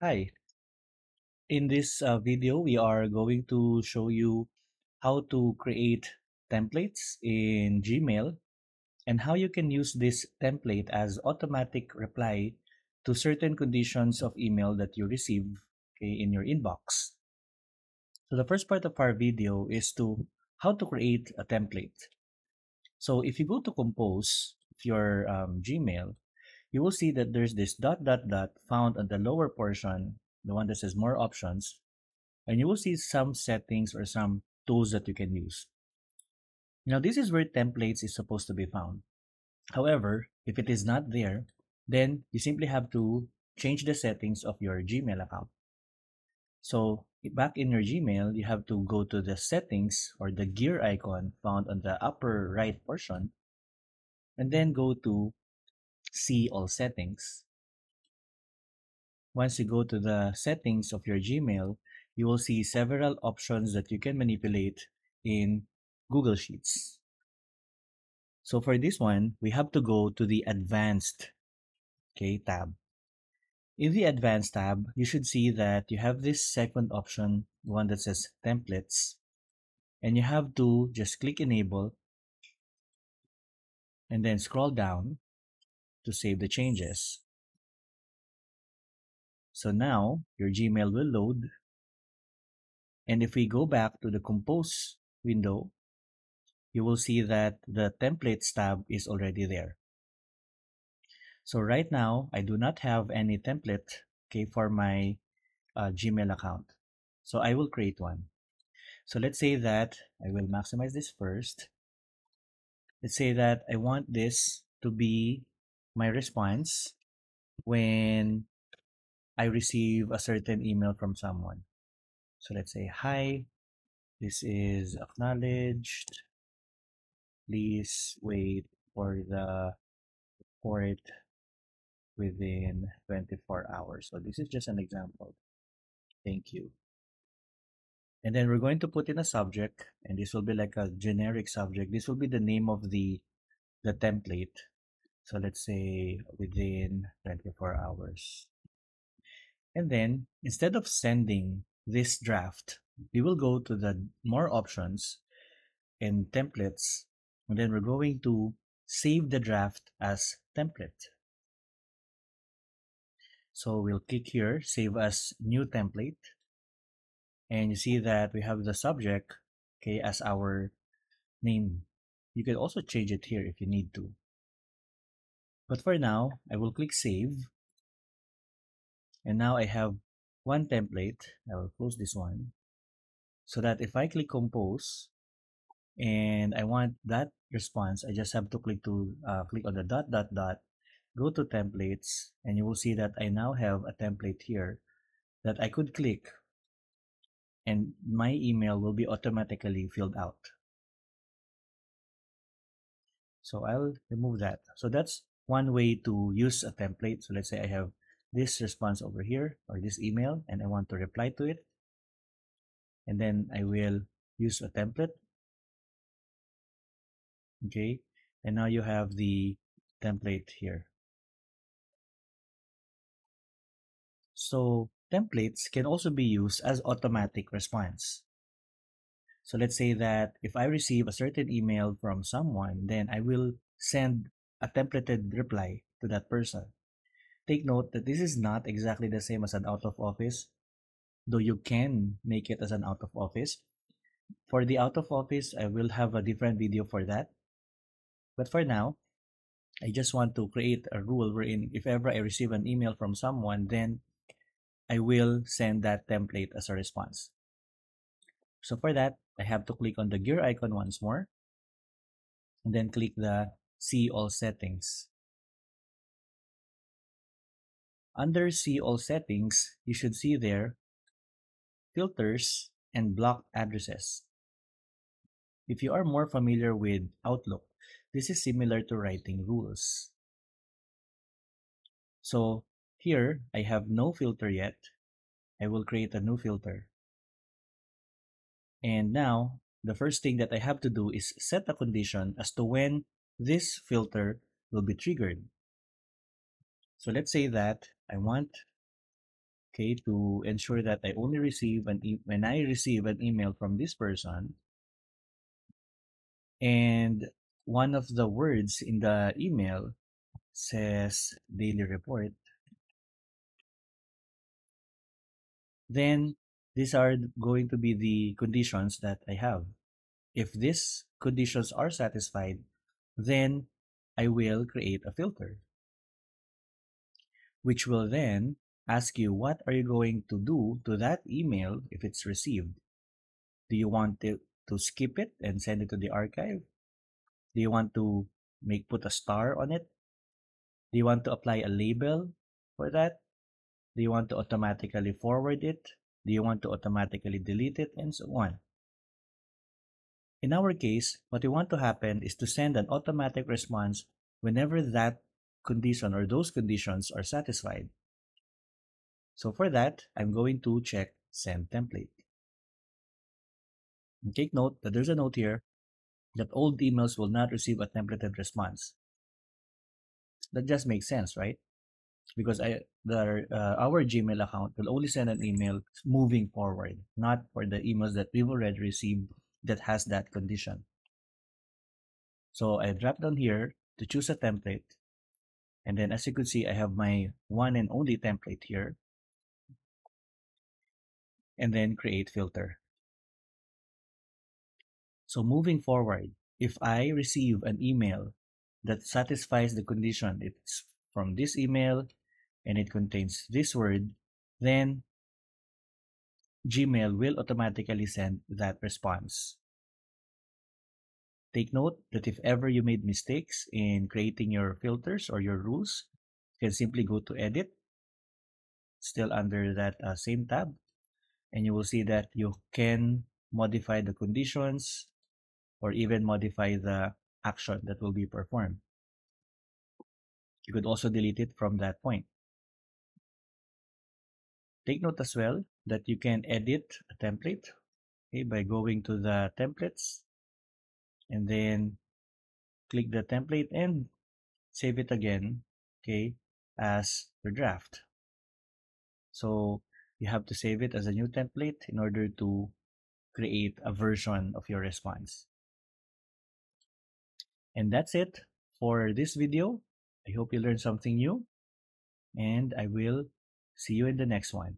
Hi, in this uh, video, we are going to show you how to create templates in Gmail and how you can use this template as automatic reply to certain conditions of email that you receive okay, in your inbox. So the first part of our video is to how to create a template. So if you go to compose your um, Gmail, you will see that there's this dot dot dot found on the lower portion, the one that says more options, and you will see some settings or some tools that you can use. Now this is where templates is supposed to be found. However, if it is not there, then you simply have to change the settings of your Gmail account. So back in your Gmail, you have to go to the settings or the gear icon found on the upper right portion and then go to see all settings. Once you go to the settings of your Gmail, you will see several options that you can manipulate in Google Sheets. So for this one, we have to go to the advanced okay, tab. In the advanced tab, you should see that you have this second option, one that says templates, and you have to just click enable and then scroll down to save the changes. So now your Gmail will load. And if we go back to the compose window, you will see that the templates tab is already there. So right now, I do not have any template okay, for my uh, Gmail account. So I will create one. So let's say that I will maximize this first. Let's say that I want this to be my response when I receive a certain email from someone. So let's say, hi, this is acknowledged. Please wait for the report within 24 hours. So this is just an example. Thank you. And then we're going to put in a subject, and this will be like a generic subject. This will be the name of the the template so let's say within 24 hours. And then instead of sending this draft, we will go to the more options and templates. And then we're going to save the draft as template. So we'll click here, save as new template. And you see that we have the subject, okay, as our name. You can also change it here if you need to. But for now, I will click save. And now I have one template. I will close this one. So that if I click compose and I want that response, I just have to click to uh, click on the dot dot dot, go to templates, and you will see that I now have a template here that I could click and my email will be automatically filled out. So I'll remove that. So that's one way to use a template. So let's say I have this response over here or this email and I want to reply to it. And then I will use a template. Okay. And now you have the template here. So templates can also be used as automatic response. So let's say that if I receive a certain email from someone, then I will send a templated reply to that person. Take note that this is not exactly the same as an out of office, though you can make it as an out of office. For the out of office, I will have a different video for that. But for now, I just want to create a rule wherein if ever I receive an email from someone, then I will send that template as a response. So for that, I have to click on the gear icon once more and then click the See all settings. Under See all settings, you should see there filters and blocked addresses. If you are more familiar with Outlook, this is similar to writing rules. So here, I have no filter yet. I will create a new filter. And now, the first thing that I have to do is set a condition as to when this filter will be triggered. So let's say that I want okay, to ensure that I only receive an e when I receive an email from this person, and one of the words in the email says daily report, then these are going to be the conditions that I have. If these conditions are satisfied, then I will create a filter, which will then ask you what are you going to do to that email if it's received. Do you want to, to skip it and send it to the archive? Do you want to make put a star on it? Do you want to apply a label for that? Do you want to automatically forward it? Do you want to automatically delete it? And so on. In our case, what we want to happen is to send an automatic response whenever that condition or those conditions are satisfied. So for that, I'm going to check send template. And take note that there's a note here that old emails will not receive a templated response. That just makes sense, right? Because I, the, uh, our Gmail account will only send an email moving forward, not for the emails that we've already received that has that condition. So I drop down here to choose a template. And then as you can see, I have my one and only template here. And then create filter. So moving forward, if I receive an email that satisfies the condition, it's from this email and it contains this word, then Gmail will automatically send that response. Take note that if ever you made mistakes in creating your filters or your rules, you can simply go to edit, still under that uh, same tab, and you will see that you can modify the conditions or even modify the action that will be performed. You could also delete it from that point. Take note as well that you can edit a template okay, by going to the templates and then click the template and save it again okay as your draft. So you have to save it as a new template in order to create a version of your response. And that's it for this video. I hope you learned something new and i will see you in the next one